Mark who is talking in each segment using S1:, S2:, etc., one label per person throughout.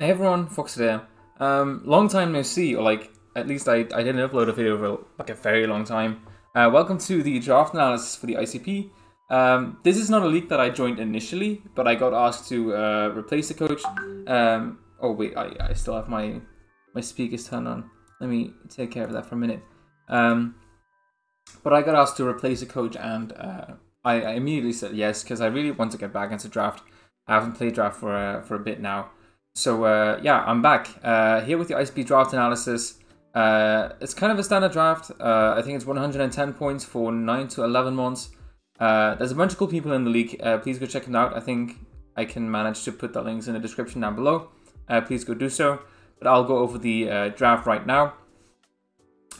S1: Hey everyone, Fox here. Um, long time no see, or like at least I, I didn't upload a video for like a very long time. Uh, welcome to the draft analysis for the ICP. Um, this is not a league that I joined initially, but I got asked to uh, replace the coach. Um, oh wait, I, I still have my my speakers turned on. Let me take care of that for a minute. Um, but I got asked to replace the coach, and uh, I, I immediately said yes because I really want to get back into draft. I haven't played draft for uh, for a bit now. So uh, yeah, I'm back uh, here with the ICP draft analysis. Uh, it's kind of a standard draft. Uh, I think it's 110 points for 9 to 11 months. Uh, there's a bunch of cool people in the league. Uh, please go check them out. I think I can manage to put the links in the description down below. please go do so. But I'll go over the draft right now.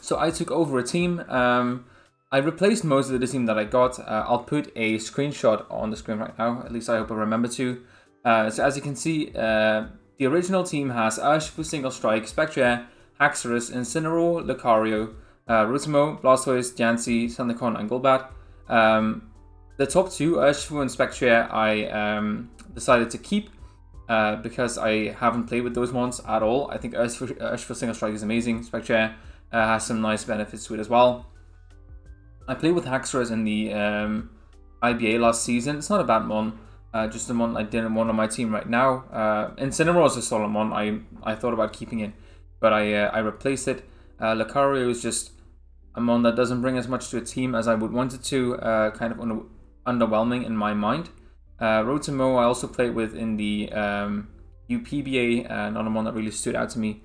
S1: So I took over a team. Um, I replaced most of the team that I got. I'll put a screenshot on the screen right now. At least I hope I remember to. so as you can see, the original team has Urshifu Single Strike, Spectrier, Haxorus, Incineroar, Lucario, uh, Rutamo, Blastoise, Diancie, Sandaconda, and Golbat. Um, the top two, Urshifu and Spectrier, I um, decided to keep uh, because I haven't played with those mons at all. I think Urshifu, Urshifu Single Strike is amazing. Spectrier uh, has some nice benefits to it as well. I played with Haxorus in the um, IBA last season. It's not a bad mon. Uh, just the one I didn't want on my team right now. Uh, Incineroar is a solid one. I I thought about keeping it, but I uh, I replaced it. Uh, Lucario is just a mon that doesn't bring as much to a team as I would want it to. Uh, kind of under, underwhelming in my mind. Uh, I also played with in the um, UPBA, uh, not a mon that really stood out to me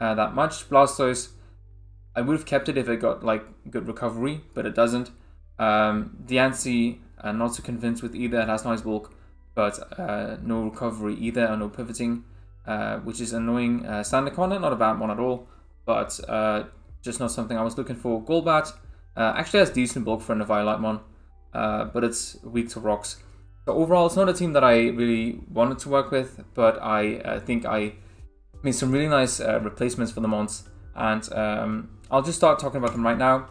S1: uh, that much. Blastoise, I would have kept it if it got like good recovery, but it doesn't. Um, Diancie, uh, not so convinced with either. It has nice bulk but uh, no recovery either or no pivoting, uh, which is annoying. Uh, Sandaconda, not a bad one at all, but uh, just not something I was looking for. Golbat uh, actually has decent bulk for a Violet one, uh, but it's weak to rocks. So overall, it's not a team that I really wanted to work with, but I uh, think I made some really nice replacements for the Mons, and um, I'll just start talking about them right now.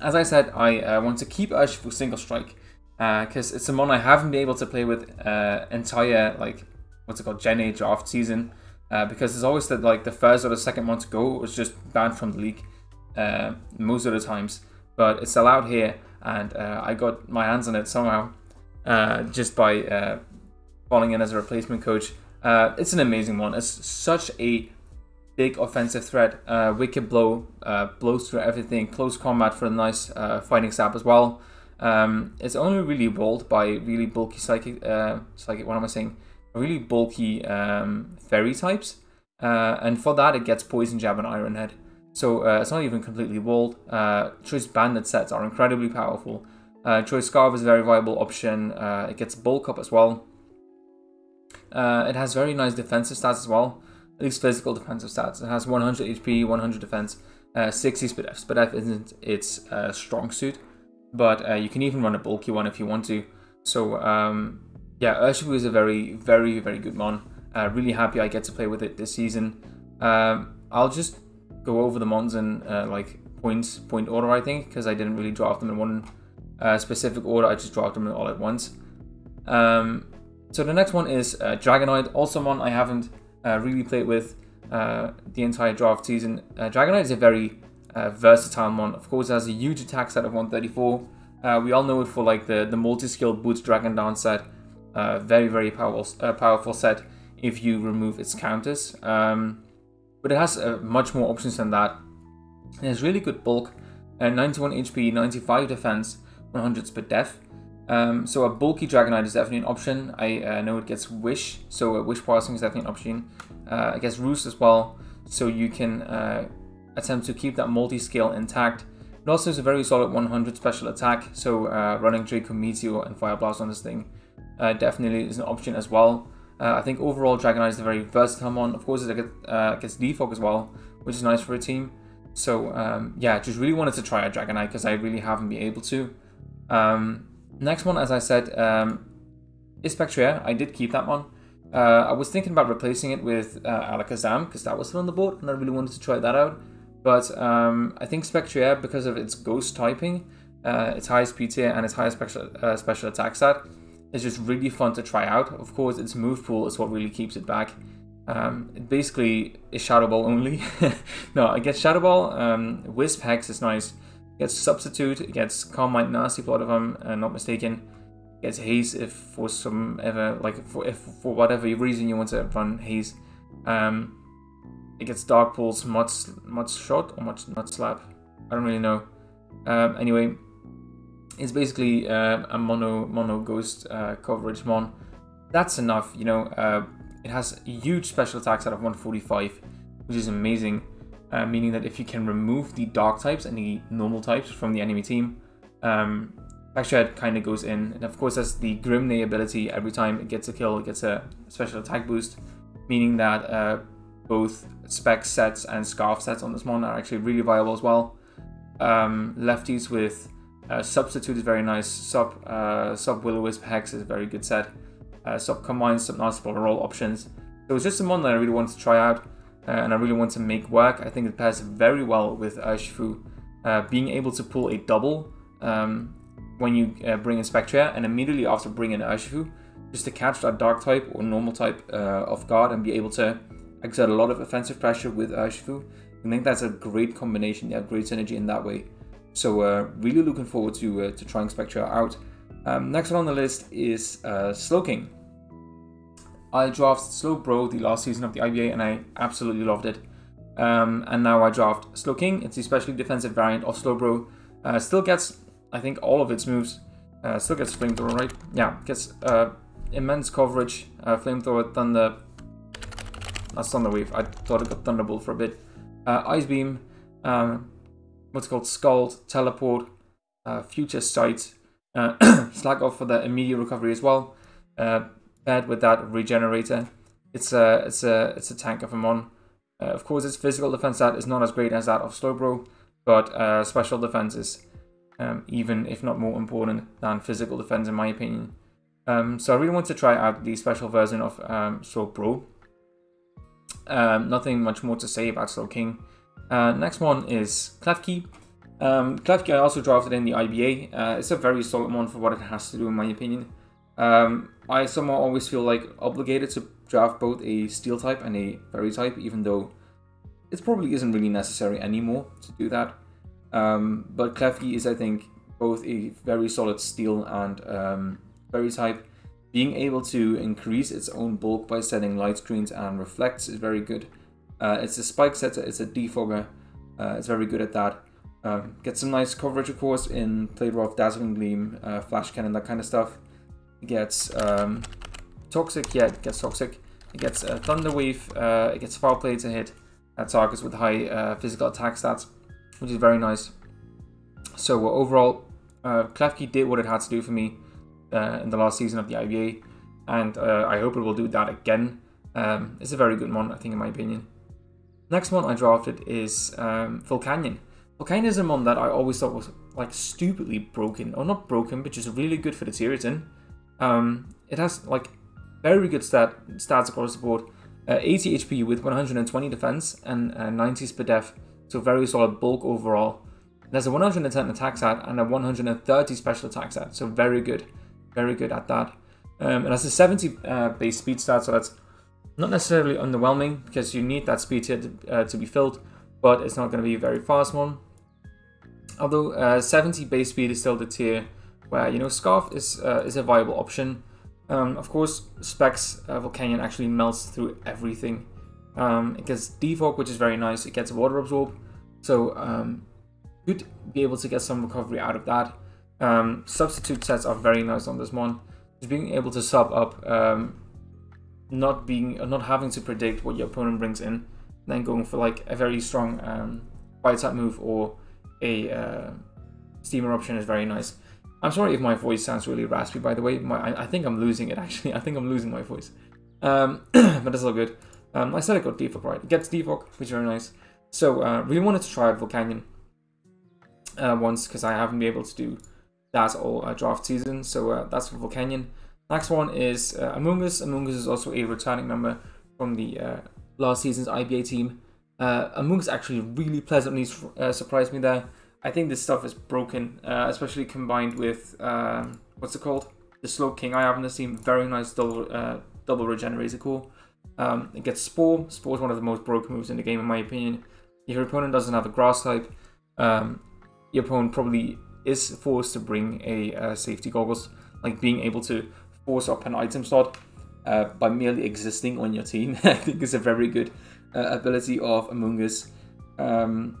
S1: As I said, I want to keep Urshifu Single Strike because uh, it's a mon I haven't been able to play with uh, entire like what's it called Gen 8 draft season uh, because there's always that like the first or the second one to go was just banned from the league uh, most of the times, but it's allowed here and uh, I got my hands on it somehow uh, just by falling in as a replacement coach. it's an amazing one. It's such a big offensive threat. Wicked blow blows through everything. Close combat for a nice fighting stab as well. Um, it's only really rolled by really bulky psychic, uh, psychic. What am I saying? Really bulky um, fairy types, uh, and for that it gets poison jab and iron head. So uh, it's not even completely walled. Uh, choice banded sets are incredibly powerful. Uh, choice scarf is a very viable option. Uh, it gets bulk up as well. Uh, it has very nice defensive stats as well, at least physical defensive stats. It has 100 HP, 100 defense, 60 speed F. Speed isn't its strong suit but uh, you can even run a bulky one if you want to. So um, yeah, Urshifu is a very, very, very good mon. Uh, really happy I get to play with it this season. Um, I'll just go over the mons in uh, like points, point order, I think, because I didn't really draft them in one uh, specific order. I just draft them all at once. Um, so the next one is uh, Dragonite, also one I haven't uh, really played with the entire draft season. Dragonite is a very uh, versatile one. Of course, has a huge attack set of 134. Uh, we all know it for like the, the multi-scale Boots Dragon Dance set. Uh, very, very powerful, uh, powerful set if you remove its counters. Um, but it has uh, much more options than that. It has really good bulk, uh, 91 HP, 95 defense, 100 speed def. Um, so a bulky Dragonite is definitely an option. I know it gets Wish, so Wish Passing is definitely an option. I guess Roost as well, so you can attempt to keep that multi-scale intact. It also has a very solid 100 special attack, so uh, running Draco Meteor and Fire Blast on this thing uh, definitely is an option as well. Uh, I think overall Dragonite is a very versatile one. Of course, it gets, uh, gets Defog as well, which is nice for a team. So um, yeah, just really wanted to try a Dragonite because I really haven't been able to. Um, next one, as I said, um, is Spectrier. I did keep that one. Uh, I was thinking about replacing it with uh, Alakazam because that was still on the board and I really wanted to try that out. But um, I think Spectrier, because of its ghost typing, uh, its high speed tier and its high special, uh, special attack stat, is just really fun to try out. Of course, its move pool is what really keeps it back. Um, it basically is Shadow Ball only. no, it gets Shadow Ball, um, Wisp Hex is nice. It gets Substitute, it gets Calm Mind Nasty Plot if I'm uh, not mistaken. It gets Haze if for some ever, like for, if for whatever reason you want to run Haze. Um, it gets Dark Pulse, Mud, Mud Shot or Mud, Mud Slap. I don't really know. Um, anyway, it's basically uh, a mono mono ghost uh, coverage mon. That's enough, you know. Uh, it has huge special attacks out of 145, which is amazing. Uh, meaning that if you can remove the dark types and the normal types from the enemy team, um, Backshred kind of goes in. And of course, that's the Grim Neigh ability. Every time it gets a kill, it gets a special attack boost, meaning that uh, both spec sets and scarf sets on this one are actually really viable as well. Um, lefties with uh, Substitute is very nice. Sub uh, Sub Will-O-Wisp Hex is a very good set. Uh, sub combines some nice roll options. So it's just a mon that I really want to try out uh, and I really want to make work. I think it pairs very well with. Uh, being able to pull a double um, when you uh, bring in Spectrier and immediately after bringing in Urshifu, just to catch that dark type or normal type uh, of guard and be able to exert a lot of offensive pressure with Urshifu. I think that's a great combination. They have great synergy in that way. So uh, really looking forward to uh, to trying Spectrier out. Um, next one on the list is uh, Slowking. I drafted Slowbro the last season of the IBA and I absolutely loved it. Um, and now I draft Slowking. It's the specially defensive variant of Slowbro. Uh, still gets, I think, all of its moves. Uh, still gets Flamethrower, right? Yeah, gets uh, immense coverage. Uh, Flamethrower, Thunder. That's Thunder Wave. I thought it got Thunderbolt for a bit. Uh, Ice Beam. Um, what's called Scald, Teleport, uh, Future Sight, uh, Slack off for the immediate recovery as well. Uh, paired with that Regenerator, it's a it's a it's a tank of a mon. Uh, of course, its physical defense stat is not as great as that of Slowbro, but uh, special defense is um, even if not more important than physical defense in my opinion. Um, so I really want to try out the special version of um, Slowbro. Um, nothing much more to say about Slowking. Uh, next one is Klefki. Um, Klefki I also drafted in the IBA. Uh, it's a very solid one for what it has to do in my opinion. Um, I somehow always feel like obligated to draft both a steel type and a fairy type, even though it probably isn't really necessary anymore to do that. Um, but Klefki is, I think, both a very solid steel and um, fairy type. Being able to increase its own bulk by setting light screens and reflects is very good. Uh, it's a spike setter, it's a defogger, uh, it's very good at that. Um, get some nice coverage, of course, in Play Rough, Dazzling Gleam, uh, Flash Cannon, that kind of stuff. Gets um, Toxic, yeah, it gets Toxic. It gets uh, Thunder Wave, uh, it gets Foul Play to hit at targets with high uh, physical attack stats, which is very nice. So overall, uh, Klefki did what it had to do for me uh, in the last season of the IBA, and I hope it will do that again. Um, it's a very good one, I think, in my opinion. Next one I drafted is um, Volcanion. Volcanion is a mon that I always thought was like stupidly broken, or not broken, but just really good for the tier it's in. Um, it has like very good stat stats across the board. Uh, 80 HP with 120 defense and uh, 90 speed def, so very solid bulk overall. There's a 110 attack stat and a 130 special attack stat, so very good, very good at that. Um, it has a 70 uh, base speed stat, so that's not necessarily underwhelming because you need that speed to, uh, to be filled, but it's not going to be a very fast one. Although uh, 70 base speed is still the tier where you know Scarf is uh, is a viable option. Um, of course, Specs uh, Volcanion actually melts through everything. Um, it gets Defog, which is very nice. It gets Water Absorb, so um, could be able to get some recovery out of that. Um, substitute sets are very nice on this one. Just being able to sub up um, not being not having to predict what your opponent brings in, then going for like a very strong um, bite type move or a uh, steam eruption is very nice. I'm sorry if my voice sounds really raspy. By the way, my I, I think I'm losing it actually. I think I'm losing my voice, um, but it's all good. Um, I said it got defog right. It gets defog, which is very nice. So uh, really wanted to try out Volcanion uh, once because I haven't been able to do that all uh, draft season. So uh, that's for Volcanion. Next one is uh, Amoonguss. Among Us is also a returning member from the uh, last season's IBA team. Uh, Amoonguss actually really pleasantly uh, surprised me there. I think this stuff is broken, especially combined with um, what's it called? The Slowking. I have in this team. Very nice double double regenerator core. Um, it gets Spore. Spore is one of the most broken moves in the game, in my opinion. If your opponent doesn't have a grass type, um, your opponent probably is forced to bring a uh, safety goggles, like being able to force up an item slot uh, by merely existing on your team. I think is a very good uh, ability of Amoonguss. Um,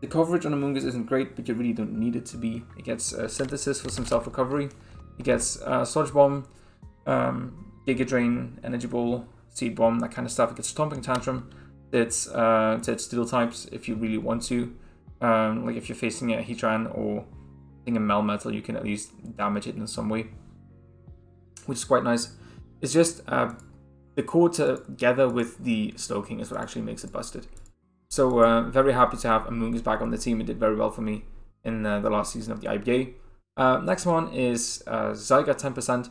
S1: the coverage on Amoonguss isn't great, but you really don't need it to be. It gets uh, Synthesis for some self-recovery. It gets uh, Sludge Bomb, um, Giga Drain, Energy Ball, Seed Bomb, that kind of stuff. It gets Stomping Tantrum. It's, uh, it's Steel types if you really want to. Um, like if you're facing a Heatran or think a Melmetal, you can at least damage it in some way, which is quite nice. It's just uh, the core together with the Slowking is what actually makes it busted. So uh, very happy to have Amoonguss back on the team. It did very well for me in uh, the last season of the IBA. Uh, next one is uh, Zygarde 10%.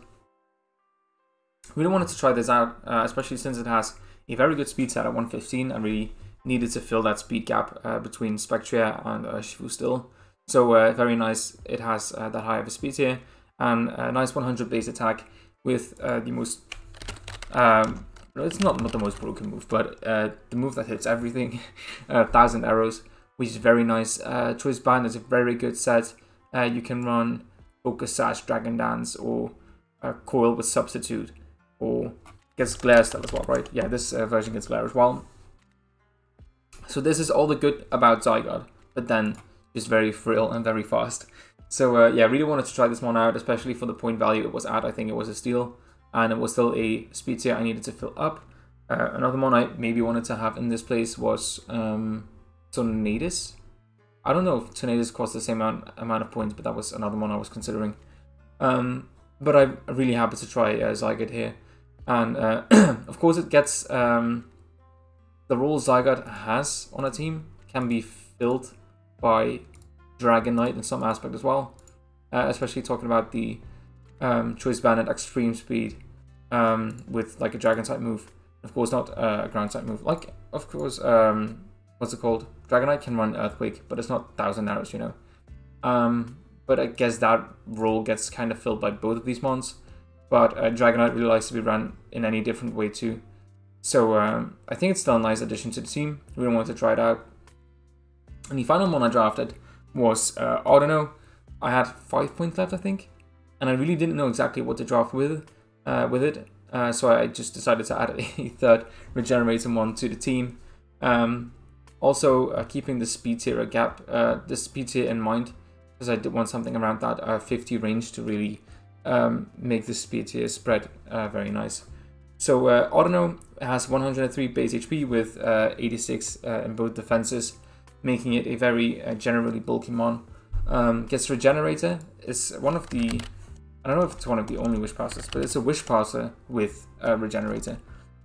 S1: Really wanted to try this out, uh, especially since it has a very good speed set at 115. I really needed to fill that speed gap uh, between Spectrier and uh, Shifu still. So uh, very nice. It has uh, that high of a speed here and a nice 100 base attack with uh, the most. Um, it's not not the most broken move, but uh, the move that hits everything, thousand arrows, which is very nice. Uh, Choice Band is a very good set. you can run Focus Sash, Dragon Dance, or Coil with Substitute, or gets Glare still as well, right? Yeah, this version gets Glare as well. So this is all the good about Zygarde, but then just very frill and very fast. So uh, yeah, I really wanted to try this one out, especially for the point value it was at. I think it was a steal, and it was still a speed tier I needed to fill up. Uh, another one I maybe wanted to have in this place was um, Tornadus. I don't know if Tornadus cost the same amount, amount of points, but that was another one I was considering. Um, but I'm really happy to try uh, Zygarde here. And uh, of course it gets um, the role Zygarde has on a team can be filled by Dragonite in some aspect as well. Uh, especially talking about the um, Choice Band at extreme speed um, with like a Dragon type move. Of course, not uh, a ground type move. Like, of course, um, what's it called? Dragonite can run Earthquake, but it's not Thousand Arrows, you know. Um, but I guess that role gets kind of filled by both of these mons. But uh, Dragonite really likes to be run in any different way too. So um, I think it's still a nice addition to the team. We really wanted to try it out. And the final one I drafted was uh, Audino. I had five points left, I think, and I really didn't know exactly what to draft with uh, with it. Uh, so I just decided to add a third regenerating one to the team. Um, also, uh, keeping the speed tier gap, uh, the speed tier in mind, because I did want something around that uh, 50 range to really um, make the speed tier spread uh, very nice. So uh, Audino has 103 base HP with uh, 86 uh, in both defenses, making it a very uh, generally bulky mon. Um, gets Regenerator. It's one of the, I don't know if it's one of the only wish passes, but it's a wish passer with a Regenerator.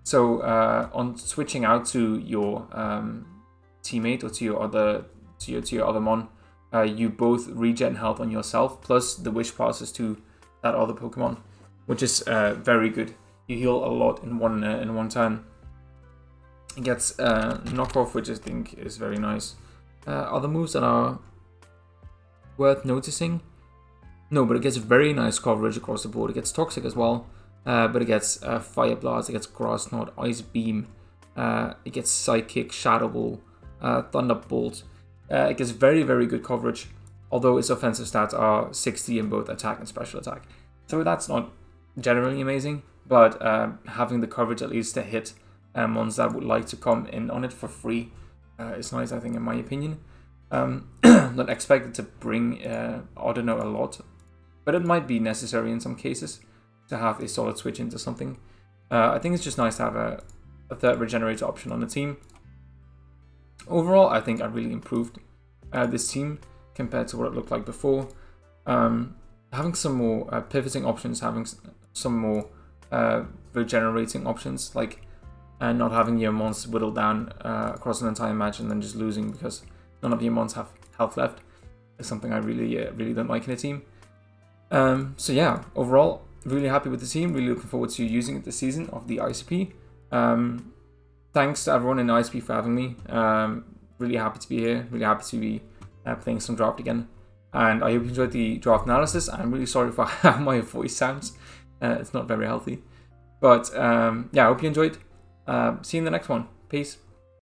S1: So uh, on switching out to your um, teammate or to your other to your, to your other mon, uh, you both regen health on yourself plus the wish passes to that other Pokemon, which is uh, very good you heal a lot in one uh, in one turn. It gets uh, knockoff, which I think is very nice. Uh, other moves that are worth noticing? No, but it gets very nice coverage across the board. It gets toxic as well, uh, but it gets uh, fire blast, it gets grass knot, ice beam, uh, it gets psychic, shadow ball, uh, thunderbolt. Uh, it gets very very good coverage, although its offensive stats are 60 in both attack and special attack. So that's not generally amazing but uh, having the coverage at least to hit um, ones that would like to come in on it for free uh, is nice, I think, in my opinion. Um, not expected to bring uh, Audino a lot, but it might be necessary in some cases to have a solid switch into something. Uh, I think it's just nice to have a, a, third regenerator option on the team. Overall, I think I really improved uh, this team compared to what it looked like before. Um, having some more uh, pivoting options, having some more uh, regenerating options, like uh, not having your mons whittled down uh, across an entire match and then just losing because none of your mons have health left is something I really, uh, really don't like in a team. Um, so yeah, overall, really happy with the team. Really looking forward to using it this season of the ICP. Um, thanks to everyone in ICP for having me. Um, really happy to be here. Really happy to be uh, playing some draft again. And I hope you enjoyed the draft analysis. I'm really sorry for how my voice sounds. Uh, it's not very healthy. But um, yeah, I hope you enjoyed. Uh, see you in the next one. Peace.